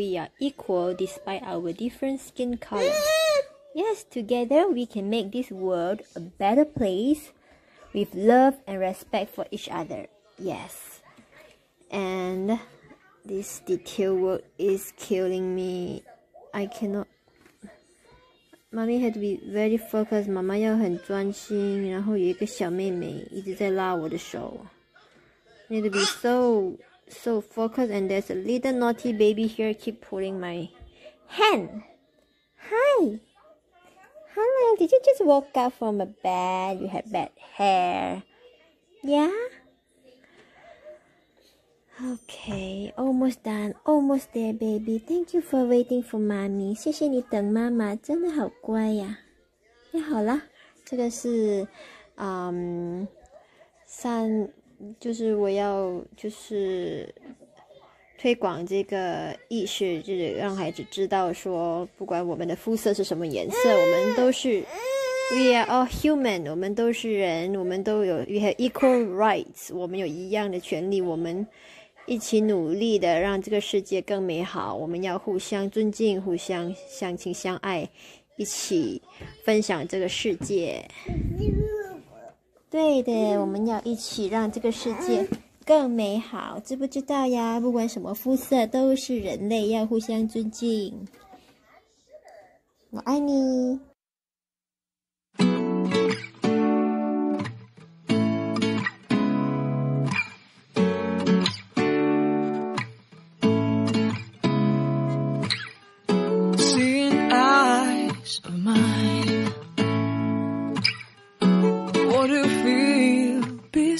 We are equal despite our different skin color. Yes, together we can make this world a better place with love and respect for each other. Yes. And this detail work is killing me. I cannot. Mommy had to be very focused. 妈妈要很专心，然后有一个小妹妹一直在拉我的手。Need to be so so focused. And there's a little naughty baby here. Keep pulling my hand. Hi. Hello. Did you just woke up from a bed? You had bad hair. Yeah. Okay, almost done, almost there, baby. Thank you for waiting for mommy. 谢谢你等妈妈，真的好乖呀。那好了，这个是，嗯，三， 就是我要就是推广这个意识，就是让孩子知道说，不管我们的肤色是什么颜色，我们都是，we are all human，我们都是人，我们都有，we have equal rights，我们有一样的权利，我们。一起努力的让这个世界更美好。我们要互相尊敬，互相相亲相爱，一起分享这个世界。对的，我们要一起让这个世界更美好，知不知道呀？不管什么肤色，都是人类，要互相尊敬。我爱你。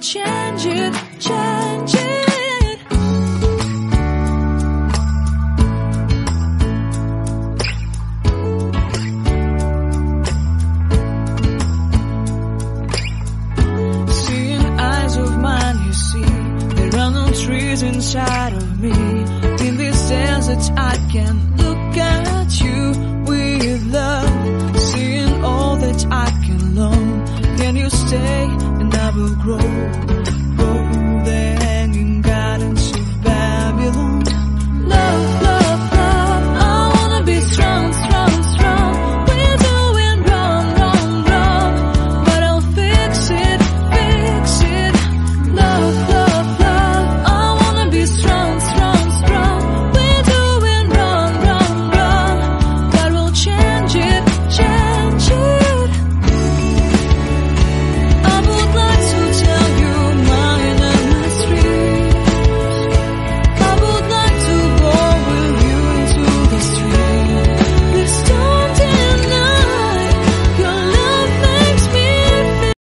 change it, change it. Seeing eyes of mine, you see, there are no trees inside of me. In this desert, I can grow.